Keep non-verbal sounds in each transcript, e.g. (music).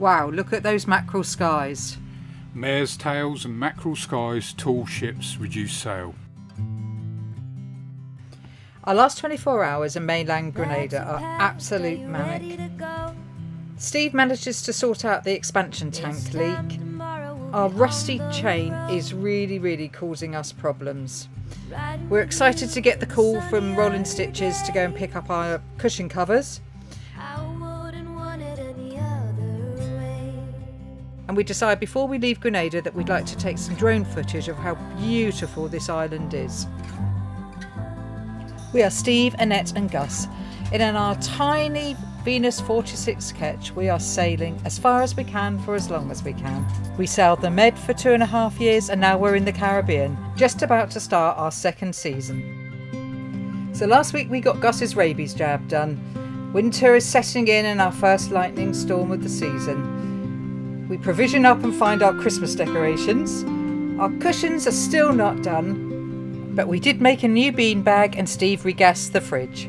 Wow, look at those mackerel skies. Mare's tails and mackerel skies, tall ships reduce sail. Our last 24 hours in mainland Grenada are absolute manic. Steve manages to sort out the expansion tank leak. Our rusty chain is really, really causing us problems. We're excited to get the call from Rolling Stitches to go and pick up our cushion covers. And we decide before we leave Grenada that we'd like to take some drone footage of how beautiful this island is. We are Steve, Annette, and Gus. In our tiny Venus 46 ketch, we are sailing as far as we can for as long as we can. We sailed the Med for two and a half years, and now we're in the Caribbean, just about to start our second season. So last week we got Gus's rabies jab done. Winter is setting in, and our first lightning storm of the season. We provision up and find our Christmas decorations. Our cushions are still not done, but we did make a new bean bag and Steve regassed the fridge.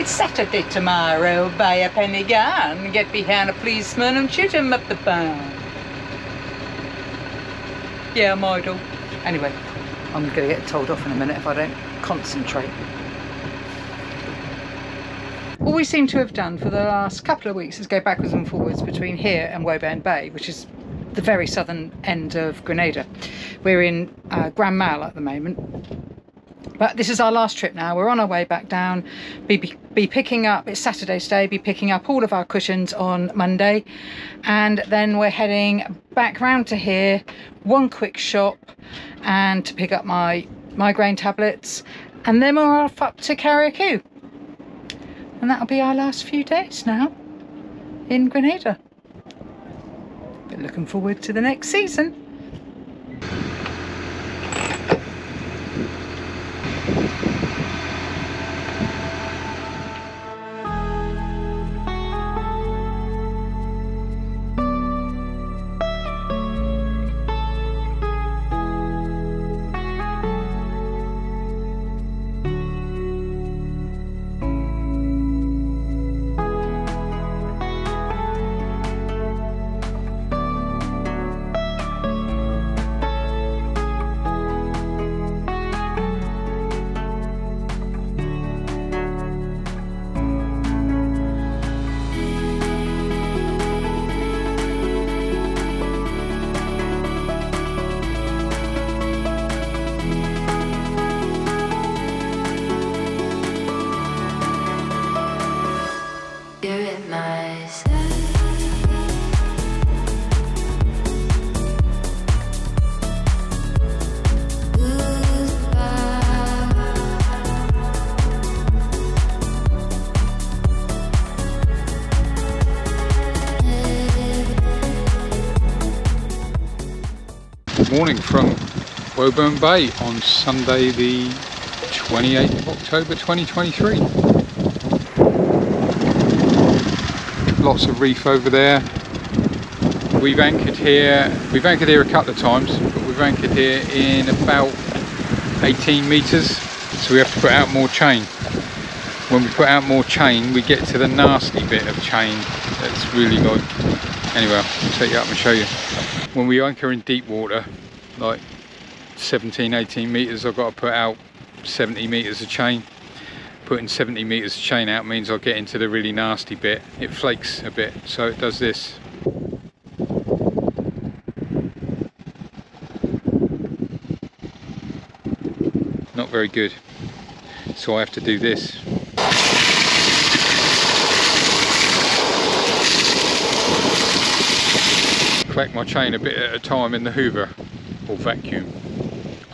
It's Saturday tomorrow, buy a penny gun, get behind a policeman and shoot him up the bum. Yeah, I'm idle. Anyway, I'm going to get told off in a minute if I don't concentrate. All we seem to have done for the last couple of weeks is go backwards and forwards between here and Woburn Bay, which is the very southern end of Grenada. We're in uh, Grand Mal at the moment. But this is our last trip now. We're on our way back down. Be, be, picking up, it's Saturday's day, be picking up all of our cushions on Monday. And then we're heading back round to here, one quick shop, and to pick up my migraine tablets. And then we're off up to Carriacou. And that'll be our last few days now in Grenada. But looking forward to the next season. Morning from Woburn Bay on Sunday the 28th of October 2023. Lots of reef over there. We've anchored here, we've anchored here a couple of times, but we've anchored here in about 18 metres, so we have to put out more chain. When we put out more chain, we get to the nasty bit of chain that's really like, anyway, I'll take you up and show you. When we anchor in deep water, like 17, 18 metres, I've got to put out 70 metres of chain. Putting 70 metres of chain out means I'll get into the really nasty bit. It flakes a bit, so it does this. Not very good. So I have to do this. Crack my chain a bit at a time in the hoover or vacuum.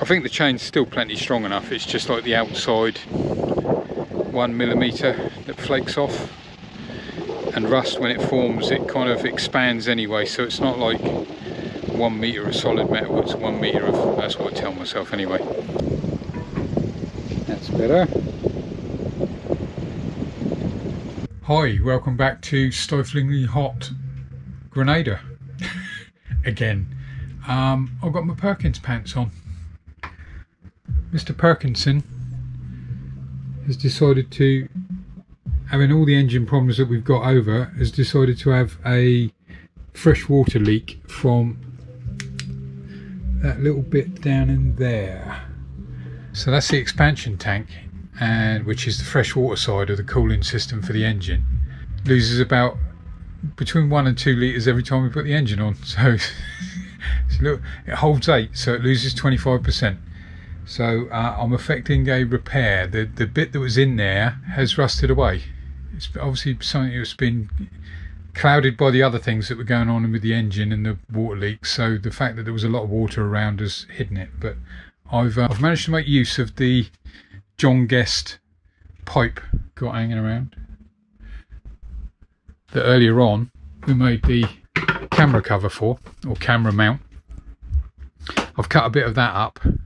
I think the chain's still plenty strong enough, it's just like the outside one millimeter that flakes off. And rust when it forms it kind of expands anyway. So it's not like one meter of solid metal. It's one meter of that's what I tell myself anyway. That's better. Hi welcome back to stiflingly hot Grenada. (laughs) Again um, I've got my Perkins pants on. Mr. Perkinson has decided to, having all the engine problems that we've got over, has decided to have a fresh water leak from that little bit down in there. So that's the expansion tank, and which is the fresh water side of the cooling system for the engine. Loses about between one and two litres every time we put the engine on. So (laughs) look, it holds eight, so it loses 25%. So uh, I'm effecting a repair. The the bit that was in there has rusted away. It's obviously something that's been clouded by the other things that were going on with the engine and the water leaks. So the fact that there was a lot of water around has hidden it. But I've uh, I've managed to make use of the John Guest pipe got hanging around. That earlier on we made the camera cover for or camera mount. I've cut a bit of that up and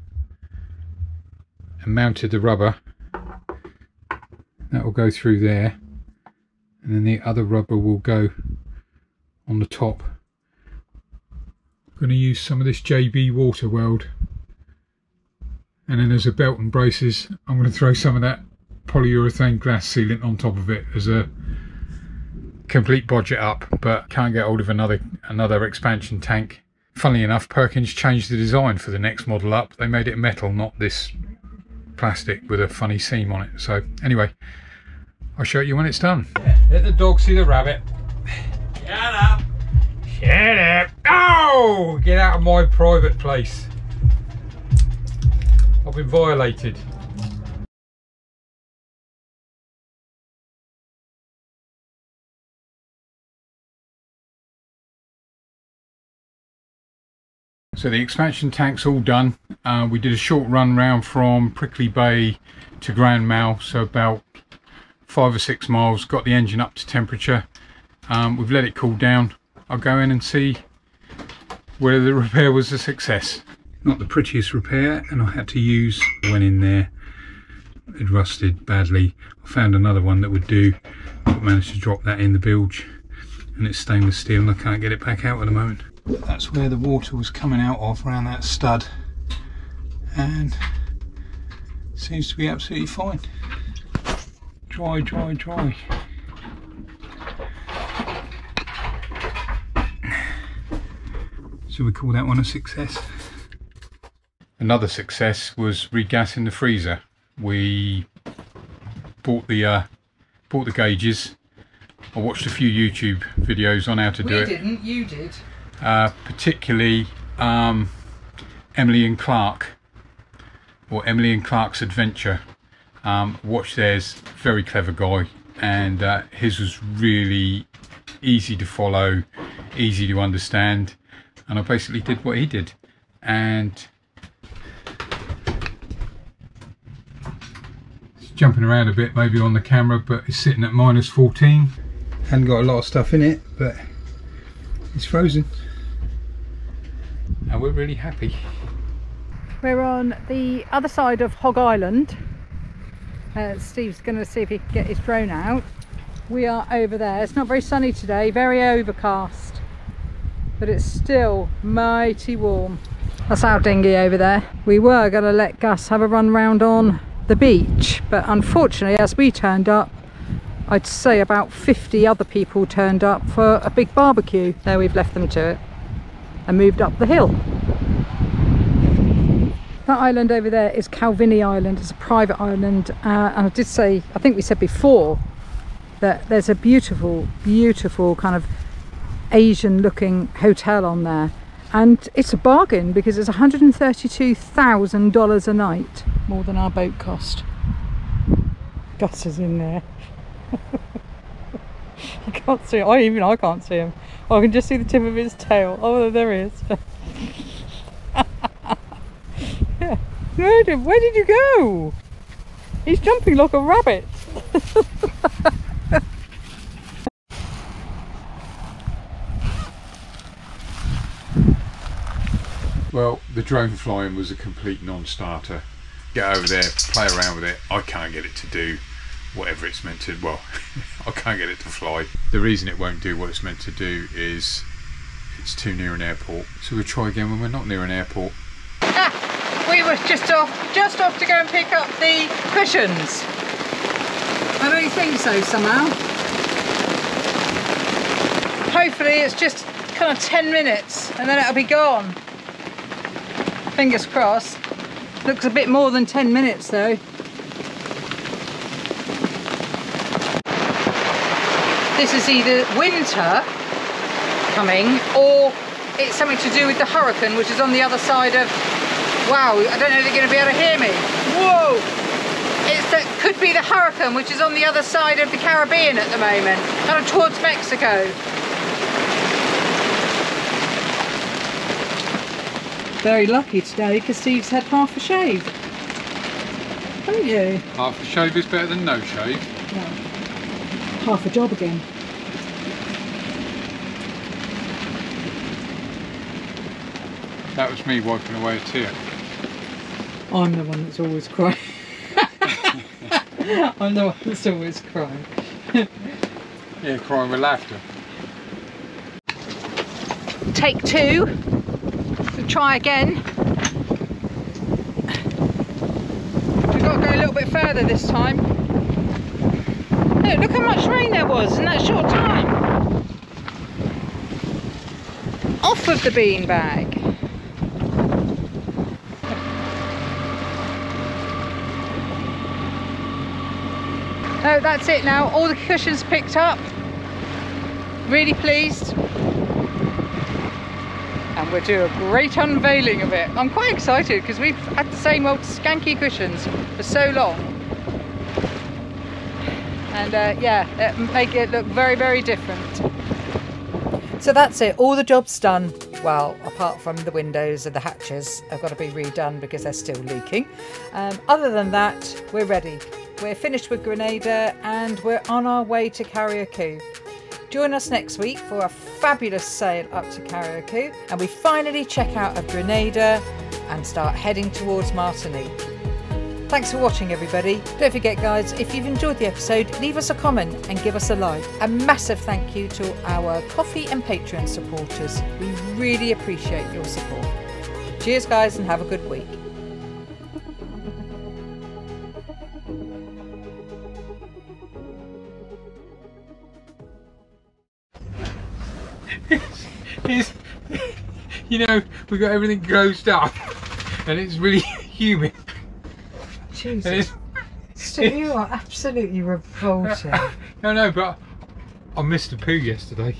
mounted the rubber. That will go through there. And then the other rubber will go on the top. I'm going to use some of this JB water weld. And then as a belt and braces I'm going to throw some of that polyurethane glass sealant on top of it as a complete budget up but can't get hold of another another expansion tank funnily enough Perkins changed the design for the next model up they made it metal not this plastic with a funny seam on it. So anyway, I'll show you when it's done. Let the dog see the rabbit. Shut up. Shut up. Oh, get out of my private place. I've been violated. So the expansion tank's all done. Uh, we did a short run round from Prickly Bay to Grand Mal, so about five or six miles. Got the engine up to temperature. Um, we've let it cool down. I'll go in and see whether the (laughs) repair was a success. Not the prettiest repair, and I had to use when in there. It rusted badly. I found another one that would do, but managed to drop that in the bilge, and it's stainless steel, and I can't get it back out at the moment that's where the water was coming out of around that stud. And seems to be absolutely fine. Dry dry dry. So we call that one a success. Another success was regassing the freezer. We bought the uh, bought the gauges. I watched a few YouTube videos on how to we do it. We didn't, you did uh, particularly um, Emily and Clark or Emily and Clark's Adventure. Um, watch theirs, very clever guy, and uh, his was really easy to follow, easy to understand, and I basically did what he did. And it's jumping around a bit maybe on the camera, but it's sitting at minus 14. Hadn't got a lot of stuff in it, but it's frozen and we're really happy. We're on the other side of Hog Island. Uh, Steve's going to see if he can get his drone out. We are over there. It's not very sunny today, very overcast, but it's still mighty warm. That's our dinghy over there. We were going to let Gus have a run round on the beach, but unfortunately, as we turned up, I'd say about 50 other people turned up for a big barbecue. There we've left them to it and moved up the hill. That island over there is Calivigny Island. It's a private island uh, and I did say, I think we said before that there's a beautiful, beautiful kind of Asian looking hotel on there and it's a bargain because it's $132,000 a night more than our boat cost. Gus is in there. (laughs) you can't see I oh, even I can't see him. Oh, I can just see the tip of his tail. Oh, there is. yeah. (laughs) Where did, where did you go? He's jumping like a rabbit. (laughs) well, the drone flying was a complete non-starter. Get over there, play around with it. I can't get it to do whatever it's meant to. Well, (laughs) I can't get it to fly. The reason it won't do what it's meant to do is it's too near an airport. So we'll try again when we're not near an airport. Ah, we were just off, just off to go and pick up the cushions. I don't think so somehow. Hopefully it's just kind of 10 minutes and then it'll be gone. Fingers crossed. Looks a bit more than 10 minutes though. This is either winter coming or it's something to do with the hurricane which is on the other side of wow I don't know if they're going to be able to hear me. Whoa! It's that could be the hurricane which is on the other side of the Caribbean at the moment kind of towards Mexico. Very lucky today because Steve's had half a shave. Haven't you? Half a shave is better than no shave. half a job again That was me wiping away a tear. I'm the one that's always crying (laughs) I'm the one that's always crying (laughs) Yeah, crying with laughter. take two. We'll try again. We've got to go a little bit further this time. Look, look how much rain there was in that short time. Off of the bean No, that's it now. All the cushions picked up. Really pleased and we'll do a great unveiling of it. I'm quite excited because we've had the same old skanky cushions for so long. And uh, yeah, it make it look very, very different. So that's it, all the job's done. Well, apart from the windows and the hatches have got to be redone because they're still leaking. Um, other than that, we're ready. We're finished with Grenada and we're on our way to Carriacou. Join us next week for a fabulous sail up to Carriacou and we finally check out of Grenada and start heading towards Martinique. Thanks for watching everybody. Don't forget guys, if you've enjoyed the episode, leave us a comment and give us a like. A massive thank you to our Ko-Fi and Patreon supporters. We really appreciate your support. Cheers guys and have a good week. You know, we've got everything closed up and it's really (laughs) humid. Jesus, it's, you are absolutely revolting. (laughs) no, no, but I missed a poo yesterday.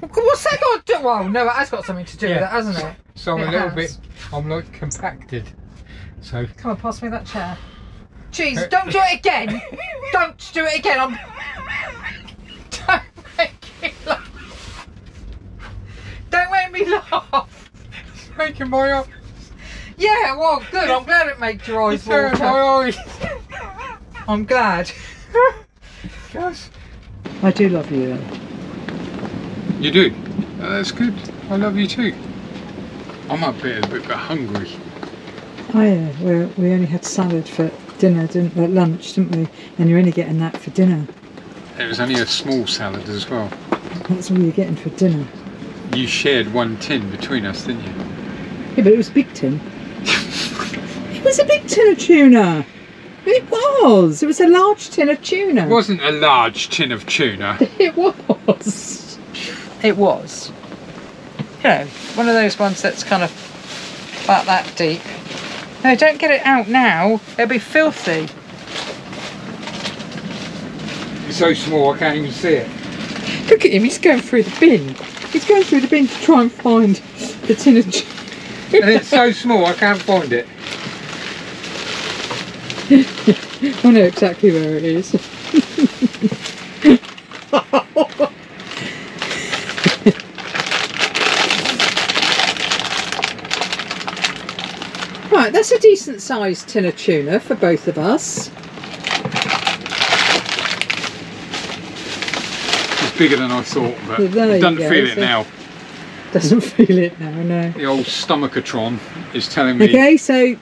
What's that got to do? Well, no, it has got something to do with Yeah. it, hasn't it? (laughs) So I'm It a little has. bit, I'm like compacted. So, Come on, pass me that chair. Jeez, uh, don't do it again! don't do it again! I'm. Don't make me laugh! Don't make me laugh! Making my eyes, Yeah, well, good. I'm glad it made your eyes it's water. my eyes. I'm glad. Yes. I do love you. You do? Oh, that's good. I love you too. I'm a bit, a bit, bit hungry. Oh yeah, we we only had salad for dinner, didn't we? At lunch, didn't we? And you're only getting that for dinner. It was only a small salad as well. That's all you're getting for dinner. You shared one tin between us, didn't you? Yeah, but it was a big tin. it was a big tin of tuna. It was. It was a large tin of tuna. It wasn't a large tin of tuna. (laughs) It was. It was. You know, one of those ones that's kind of about that deep. No, don't get it out now. It'll be filthy. It's so small I can't even see it. Look at him. He's going through the bin. He's going through the bin to try and find the tin of tuna. And it's so small I can't find it. (laughs) I know exactly where it is. (laughs) right, that's a decent sized tin of tuna for both of us. It's bigger than I thought, but it doesn't go, feel it so- now. Doesn't feel it now, no. The old stomachotron is telling me Okay, so